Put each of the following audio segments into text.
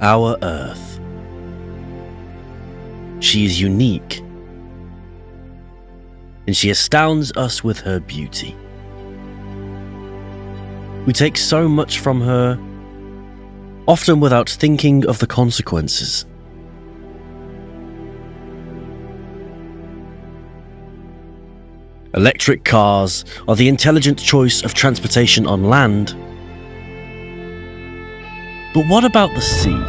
our Earth. She is unique, and she astounds us with her beauty. We take so much from her, often without thinking of the consequences. Electric cars are the intelligent choice of transportation on land. But what about the sea?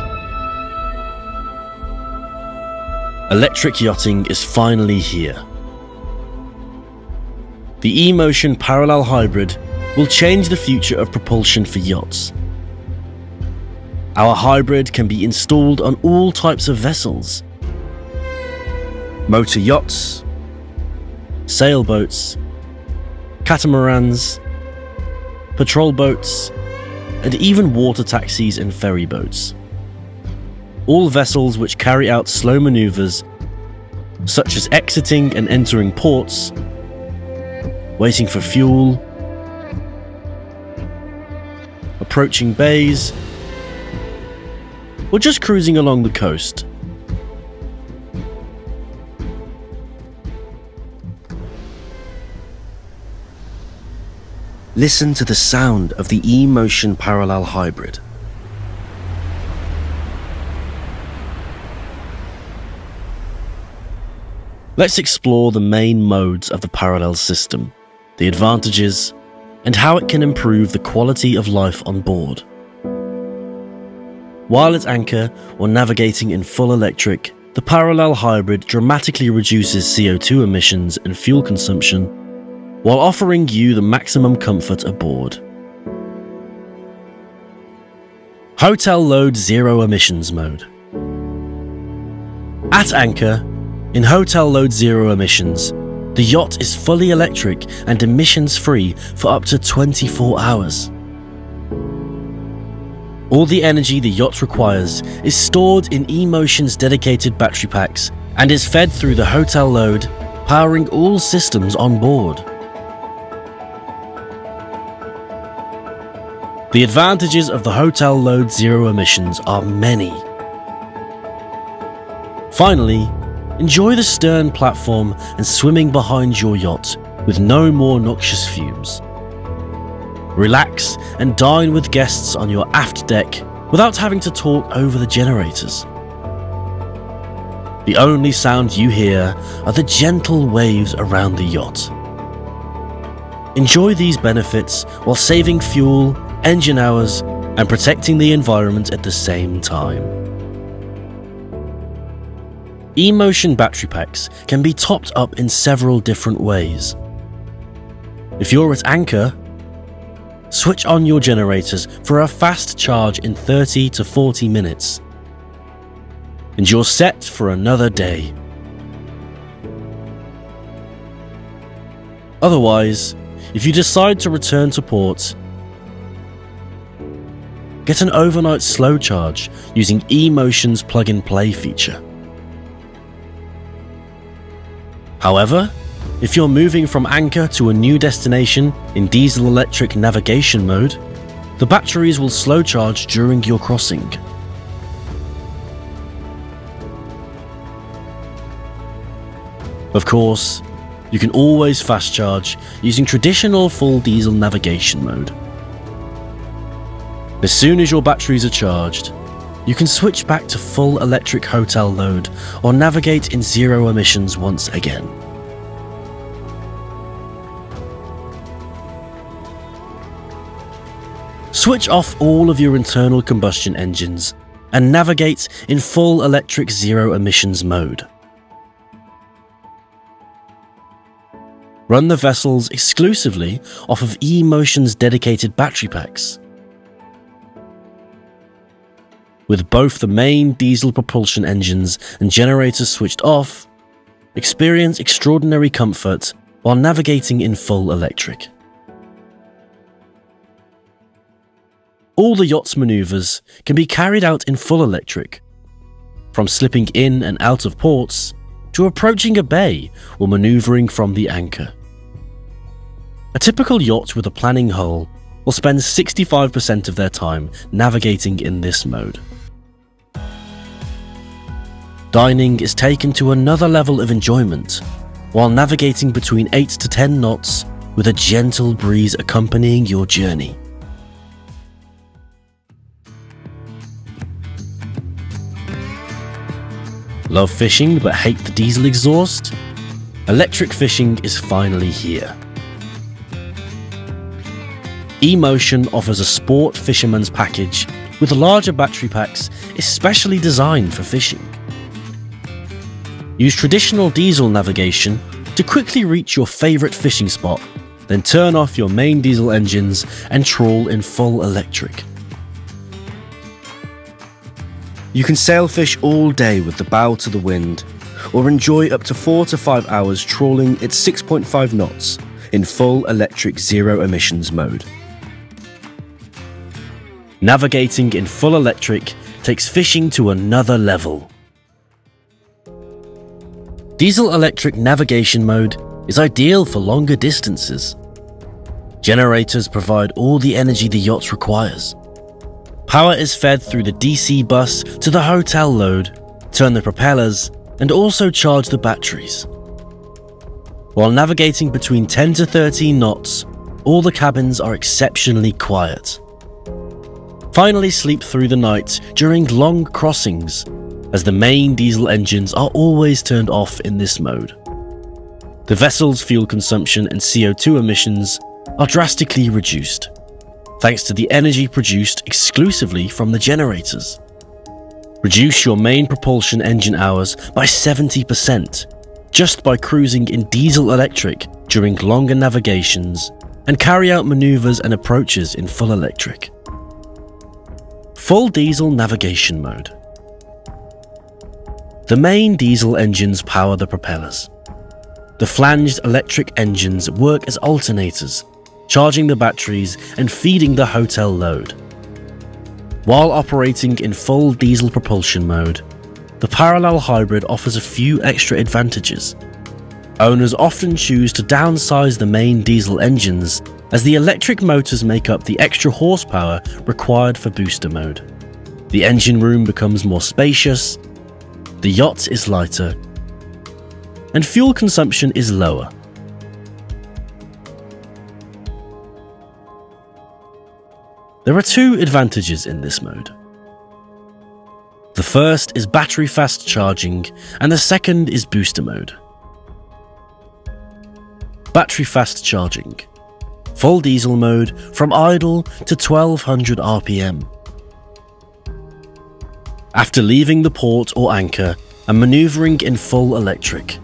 Electric yachting is finally here. The E-Motion Parallel Hybrid will change the future of propulsion for yachts. Our hybrid can be installed on all types of vessels. Motor yachts, sailboats, catamarans, patrol boats, and even water taxis and ferry boats. All vessels which carry out slow maneuvers, such as exiting and entering ports, waiting for fuel, approaching bays, or just cruising along the coast. Listen to the sound of the E-Motion Parallel Hybrid. Let's explore the main modes of the parallel system, the advantages, and how it can improve the quality of life on board. While at anchor or navigating in full electric, the parallel hybrid dramatically reduces CO2 emissions and fuel consumption while offering you the maximum comfort aboard. Hotel Load Zero Emissions Mode At anchor, in Hotel Load Zero Emissions, the yacht is fully electric and emissions free for up to 24 hours. All the energy the yacht requires is stored in E-Motion's dedicated battery packs and is fed through the hotel load, powering all systems on board. The advantages of the hotel load zero emissions are many. Finally, enjoy the stern platform and swimming behind your yacht with no more noxious fumes. Relax and dine with guests on your aft deck without having to talk over the generators. The only sound you hear are the gentle waves around the yacht. Enjoy these benefits while saving fuel, engine hours, and protecting the environment at the same time. E-Motion battery packs can be topped up in several different ways. If you're at anchor, switch on your generators for a fast charge in 30 to 40 minutes. And you're set for another day. Otherwise, if you decide to return to port, get an overnight slow charge using E-Motion's plug-and-play feature. However, if you're moving from anchor to a new destination in diesel electric navigation mode, the batteries will slow charge during your crossing. Of course, you can always fast charge using traditional full diesel navigation mode. As soon as your batteries are charged, you can switch back to full electric hotel load or navigate in zero emissions once again. Switch off all of your internal combustion engines and navigate in full electric zero emissions mode. Run the vessels exclusively off of E-Motion's dedicated battery packs. With both the main diesel propulsion engines and generators switched off, experience extraordinary comfort while navigating in full electric. All the yacht's maneuvers can be carried out in full electric, from slipping in and out of ports to approaching a bay or maneuvering from the anchor. A typical yacht with a planing hull will spend 65% of their time navigating in this mode. Dining is taken to another level of enjoyment while navigating between 8 to 10 knots with a gentle breeze accompanying your journey. Love fishing but hate the diesel exhaust? Electric fishing is finally here. eMotion offers a sport fisherman's package with larger battery packs especially designed for fishing. Use traditional diesel navigation to quickly reach your favourite fishing spot, then turn off your main diesel engines and trawl in full electric. You can sailfish all day with the bow to the wind, or enjoy up to 4 to 5 hours trawling at 6.5 knots in full electric zero emissions mode. Navigating in full electric takes fishing to another level. Diesel electric navigation mode is ideal for longer distances. Generators provide all the energy the yacht requires, Power is fed through the DC bus to the hotel load, turn the propellers, and also charge the batteries. While navigating between 10 to 13 knots, all the cabins are exceptionally quiet. Finally sleep through the night during long crossings, as the main diesel engines are always turned off in this mode. The vessel's fuel consumption and CO2 emissions are drastically reduced thanks to the energy produced exclusively from the generators. Reduce your main propulsion engine hours by 70% just by cruising in diesel electric during longer navigations and carry out maneuvers and approaches in full electric. Full diesel navigation mode. The main diesel engines power the propellers. The flanged electric engines work as alternators charging the batteries and feeding the hotel load. While operating in full diesel propulsion mode, the parallel hybrid offers a few extra advantages. Owners often choose to downsize the main diesel engines as the electric motors make up the extra horsepower required for booster mode. The engine room becomes more spacious, the yacht is lighter, and fuel consumption is lower. There are two advantages in this mode. The first is battery fast charging, and the second is booster mode. Battery fast charging. Full diesel mode from idle to 1200 RPM. After leaving the port or anchor and manoeuvring in full electric,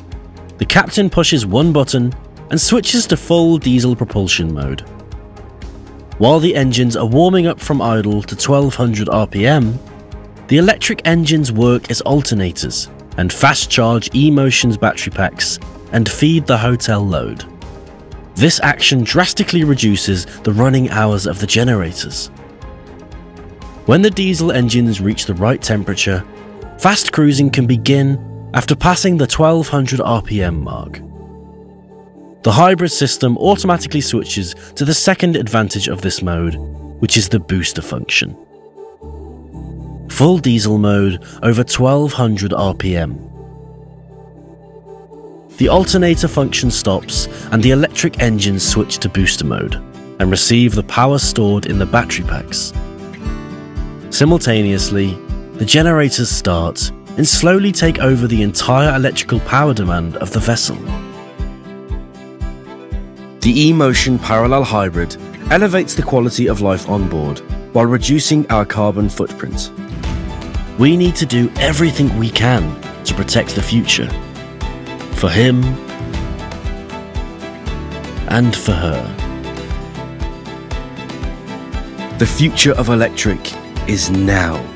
the captain pushes one button and switches to full diesel propulsion mode. While the engines are warming up from idle to 1200 RPM, the electric engines work as alternators and fast charge eMotion's battery packs and feed the hotel load. This action drastically reduces the running hours of the generators. When the diesel engines reach the right temperature, fast cruising can begin after passing the 1200 RPM mark. The hybrid system automatically switches to the second advantage of this mode, which is the booster function. Full diesel mode over 1200 RPM. The alternator function stops and the electric engines switch to booster mode and receive the power stored in the battery packs. Simultaneously, the generators start and slowly take over the entire electrical power demand of the vessel. The E-Motion Parallel Hybrid elevates the quality of life on board while reducing our carbon footprint. We need to do everything we can to protect the future. For him and for her. The future of electric is now.